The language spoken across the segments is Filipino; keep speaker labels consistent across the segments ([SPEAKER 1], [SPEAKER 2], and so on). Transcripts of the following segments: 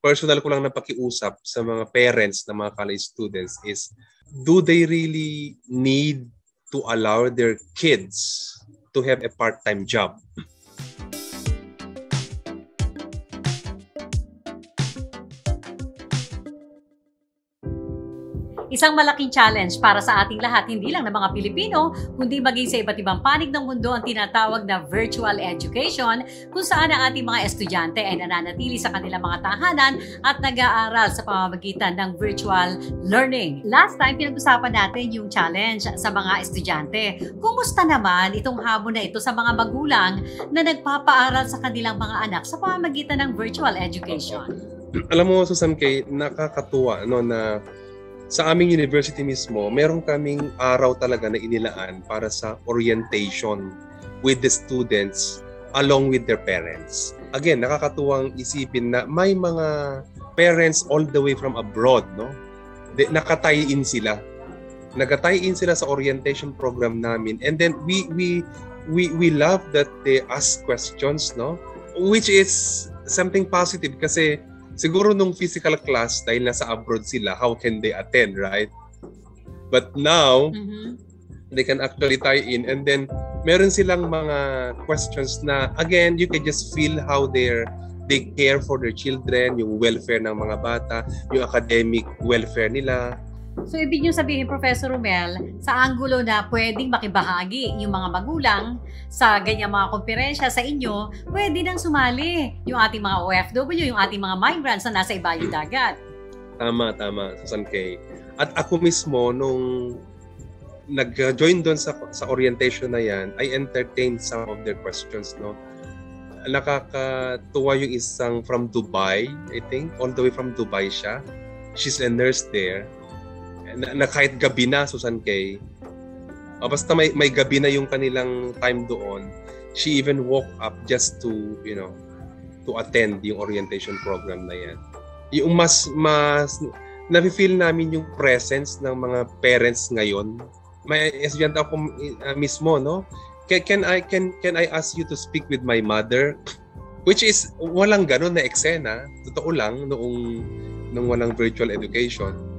[SPEAKER 1] personal ko lang na pakiusap sa mga parents ng mga college students is, do they really need to allow their kids to have a part-time job?
[SPEAKER 2] Isang malaking challenge para sa ating lahat, hindi lang ng mga Pilipino, kundi maging sa iba't ibang panig ng mundo ang tinatawag na virtual education, kung saan ang ating mga estudyante ay nananatili sa kanilang mga tahanan at nag-aaral sa pamamagitan ng virtual learning. Last time, pinag-usapan natin yung challenge sa mga estudyante. Kumusta naman itong hamon na ito sa mga magulang na nagpapaaral sa kanilang mga anak sa pamamagitan ng virtual education?
[SPEAKER 1] Alam mo, Susan Kay, nakakatuwa no, na sa aming university mismo, meron kaming araw talaga na inilaan para sa orientation with the students along with their parents. Again, nakakatuwang isipin na may mga parents all the way from abroad, no? De, nakatay-in sila. Nagatay-in sila sa orientation program namin. And then we we we we love that they ask questions, no? Which is something positive kasi siguro nung physical class, dahil nasa abroad sila, how can they attend, right? But now, mm-hmm. they can actually tie in and then meron silang mga questions na again, you can just feel how they're they care for their children, yung welfare ng mga bata, yung academic welfare nila,
[SPEAKER 2] So, ibig nyo sabihin, Professor Romel, sa anggulo na pwedeng makibahagi yung mga magulang sa ganyang mga komperensya sa inyo, pwede nang sumali yung ating mga OFW, yung ating mga migrants na nasa ibayong dagat.
[SPEAKER 1] Tama, tama, Susan Kay. At ako mismo, nung nag-join doon sa, sa orientation na yan, I entertained some of their questions, no? Nakakatuwa yung isang from Dubai, I think, all the way from Dubai siya. She's a nurse there na, na kahit gabi na, Susan Kay, uh, basta may, may gabi na yung kanilang time doon, she even woke up just to, you know, to attend yung orientation program na yan. Yung mas, mas, nafe-feel namin yung presence ng mga parents ngayon. May estudyante ako uh, mismo, no? Can, can I can can I ask you to speak with my mother? Which is walang ganun na eksena. Totoo lang noong nung walang virtual education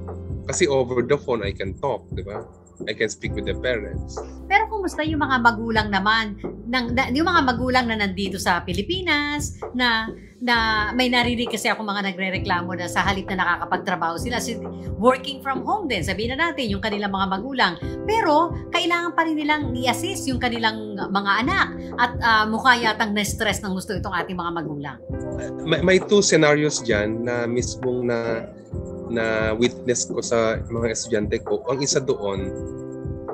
[SPEAKER 1] kasi over the phone, I can talk, di ba? I can speak with the parents.
[SPEAKER 2] Pero kumusta yung mga magulang naman, ng, na, yung mga magulang na nandito sa Pilipinas, na, na may narinig kasi ako mga nagre-reklamo na sa halip na nakakapagtrabaho sila, si, working from home din, sabihin na natin, yung kanilang mga magulang. Pero, kailangan pa rin nilang i-assist yung kanilang mga anak. At uh, mukha yatang na-stress ng gusto itong ating mga magulang.
[SPEAKER 1] May, may two scenarios dyan na mismong na na witness ko sa mga estudyante ko, ang isa doon,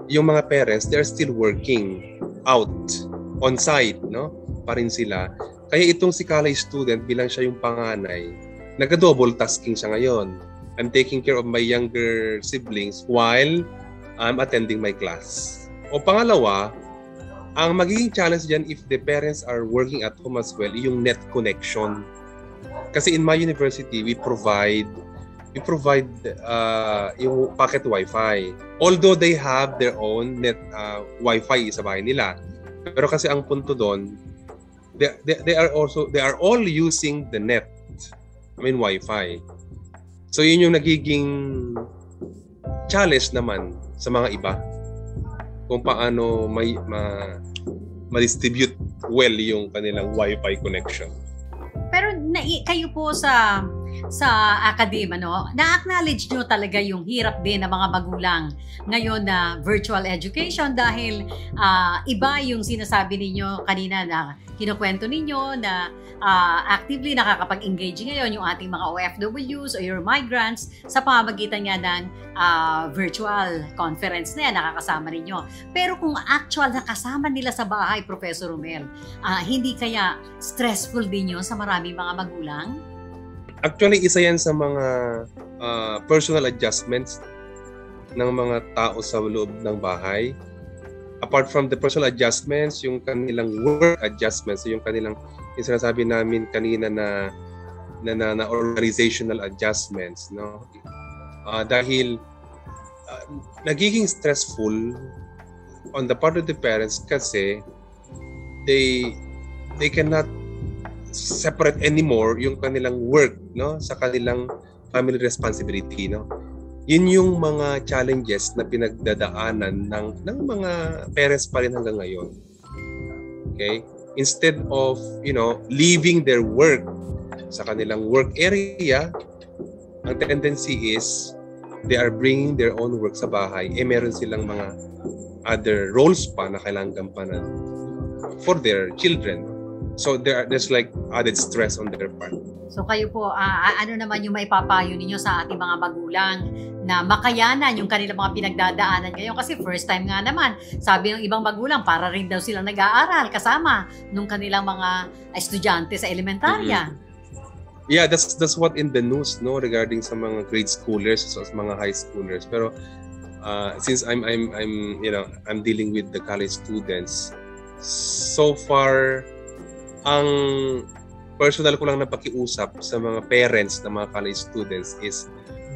[SPEAKER 1] yung mga parents, they're still working out on site, no? Pa rin sila. Kaya itong si college student, bilang siya yung panganay, nag-double tasking siya ngayon. I'm taking care of my younger siblings while I'm attending my class. O pangalawa, ang magiging challenge dyan if the parents are working at home as well, yung net connection. Kasi in my university, we provide we provide uh, yung pocket Wi-Fi. Although they have their own net uh, Wi-Fi sa bahay nila. Pero kasi ang punto doon, they, they, they are also they are all using the net. I mean Wi-Fi. So yun yung nagiging challenge naman sa mga iba kung paano may ma, ma-distribute well yung kanilang Wi-Fi connection.
[SPEAKER 2] Pero na, kayo po sa sa academe, no, na-acknowledge nyo talaga yung hirap din ng mga magulang ngayon na virtual education dahil uh, iba yung sinasabi ninyo kanina na kinukwento ninyo na uh, actively nakakapag-engage ngayon yung ating mga OFWs o your migrants sa pamamagitan nga ng uh, virtual conference na yan, nakakasama ninyo. Pero kung actual nakasama nila sa bahay, Professor Romel, uh, hindi kaya stressful din yun sa maraming mga magulang?
[SPEAKER 1] Actually, isa yan sa mga uh, personal adjustments ng mga tao sa loob ng bahay. Apart from the personal adjustments, yung kanilang work adjustments, yung kanilang yung sinasabi namin kanina na na, na, na organizational adjustments, no? Uh, dahil uh, nagiging stressful on the part of the parents kasi they they cannot separate anymore yung kanilang work no? Sa kanilang family responsibility no? Yun yung mga challenges na pinagdadaanan ng ng mga parents pa rin hanggang ngayon. Okay? Instead of you know leaving their work sa kanilang work area ang tendency is they are bringing their own work sa bahay. Eh meron silang mga other roles pa na kailangan gampanan for their children So there, there's like added stress on their part.
[SPEAKER 2] So kayo po, uh, ano naman yung maipapayo ninyo sa ating mga magulang na makayanan yung kanilang mga pinagdadaanan ngayon? Kasi first time nga naman, sabi ng ibang magulang, para rin daw silang nag-aaral kasama nung kanilang mga estudyante sa elementarya. Mm-hmm.
[SPEAKER 1] Yeah, that's that's what in the news no regarding sa mga grade schoolers sa mga high schoolers. Pero uh, since I'm I'm I'm you know, I'm dealing with the college students, so far ang personal ko lang na pakiusap sa mga parents ng mga college students is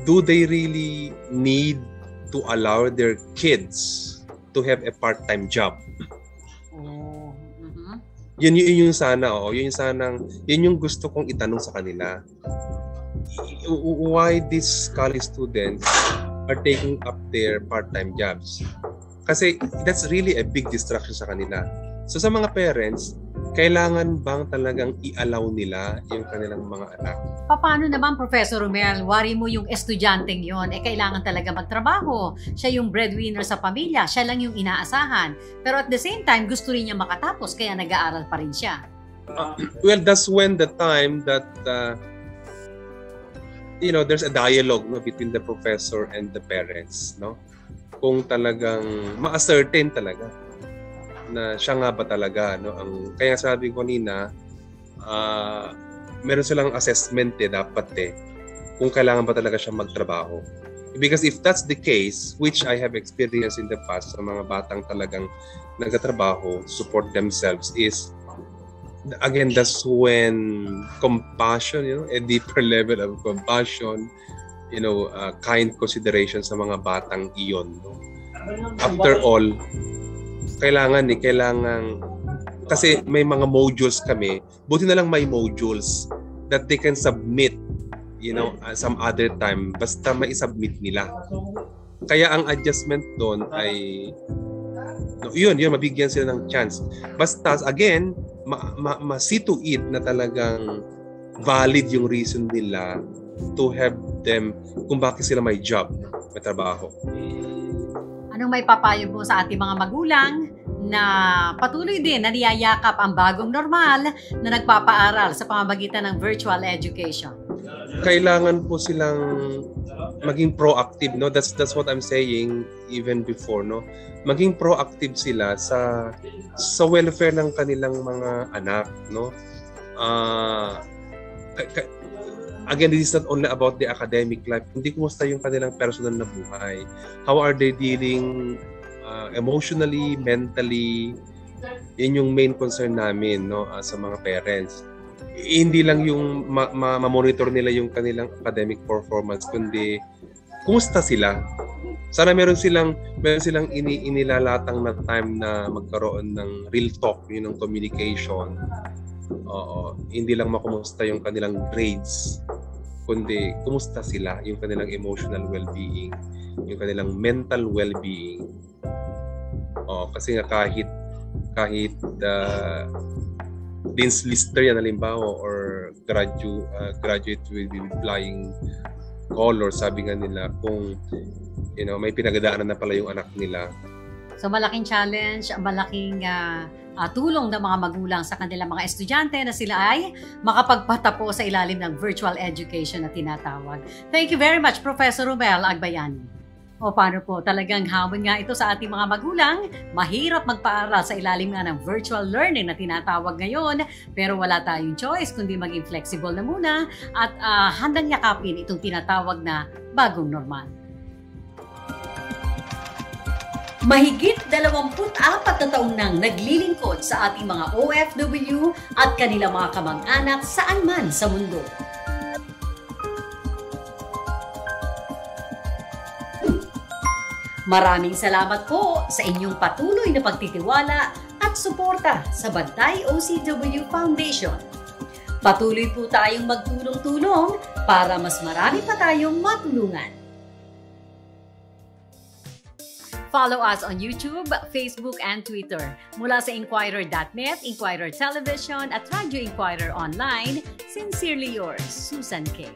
[SPEAKER 1] do they really need to allow their kids to have a part-time job?
[SPEAKER 2] Oh. Uh-huh.
[SPEAKER 1] Yun, yun yung sana, oh. Yun yung sanang, yun yung gusto kong itanong sa kanila. Why these college students are taking up their part-time jobs? Kasi that's really a big distraction sa kanila. So sa mga parents, kailangan bang talagang i-allow nila yung kanilang mga anak?
[SPEAKER 2] Paano naman, Professor Romel, wari mo yung estudyanteng yon, eh kailangan talaga magtrabaho. Siya yung breadwinner sa pamilya, siya lang yung inaasahan. Pero at the same time, gusto rin niya makatapos, kaya nag-aaral pa rin siya.
[SPEAKER 1] Uh, well, that's when the time that uh, you know, there's a dialogue no, between the professor and the parents, no? Kung talagang ma-ascertain talaga na siya nga ba talaga no ang kaya sabi ko nina uh, meron silang assessment eh dapat eh kung kailangan ba talaga siya magtrabaho because if that's the case which I have experienced in the past sa mga batang talagang nagtatrabaho support themselves is again that's when compassion you know a deeper level of compassion you know uh, kind consideration sa mga batang iyon no? after all kailangan eh, kailangan kasi may mga modules kami. Buti na lang may modules that they can submit you know, uh, some other time basta mai-submit nila. Kaya ang adjustment doon ay no, yun, yun, mabigyan sila ng chance. Basta, again, ma, ma, ma-see to it na talagang valid yung reason nila to have them kung bakit sila may job, may trabaho.
[SPEAKER 2] Anong may papayo mo sa ating mga magulang na patuloy din na niyayakap ang bagong normal na nagpapaaral sa pamamagitan ng virtual education?
[SPEAKER 1] Kailangan po silang maging proactive no that's that's what I'm saying even before no maging proactive sila sa sa welfare ng kanilang mga anak no uh, again, this is not only about the academic life, hindi kumusta yung kanilang personal na buhay. How are they dealing uh, emotionally, mentally? Yun yung main concern namin no, uh, sa mga parents. Hindi lang yung ma- ma- ma-monitor nila yung kanilang academic performance, kundi kumusta sila? Sana meron silang meron silang ini inilalatang na time na magkaroon ng real talk, yun ng communication Oo, hindi lang makumusta yung kanilang grades, kundi kumusta sila, yung kanilang emotional well-being, yung kanilang mental well-being. Oh, kasi nga kahit kahit uh, Dean's Lister yan halimbawa or graduate uh, graduate with flying color sabi nga nila kung you know may pinagdaanan na pala yung anak nila
[SPEAKER 2] So malaking challenge, malaking uh, uh, tulong ng mga magulang sa kanilang mga estudyante na sila ay makapagpatapo sa ilalim ng virtual education na tinatawag. Thank you very much, Professor Romel Agbayani. O paano po, talagang hamon nga ito sa ating mga magulang. Mahirap magpaaral sa ilalim nga ng virtual learning na tinatawag ngayon. Pero wala tayong choice kundi maging flexible na muna at uh, handang yakapin itong tinatawag na bagong normal. Mahigit 24 na taon nang naglilingkod sa ating mga OFW at kanilang mga kamag-anak saan man sa mundo. Maraming salamat po sa inyong patuloy na pagtitiwala at suporta sa Bantay OCW Foundation. Patuloy po tayong magtulong-tulong para mas marami pa tayong matulungan. Follow us on YouTube, Facebook, and Twitter. Mula sa Inquirer.net, Inquirer Television, at Radyo Inquirer Online, sincerely yours, Susan K.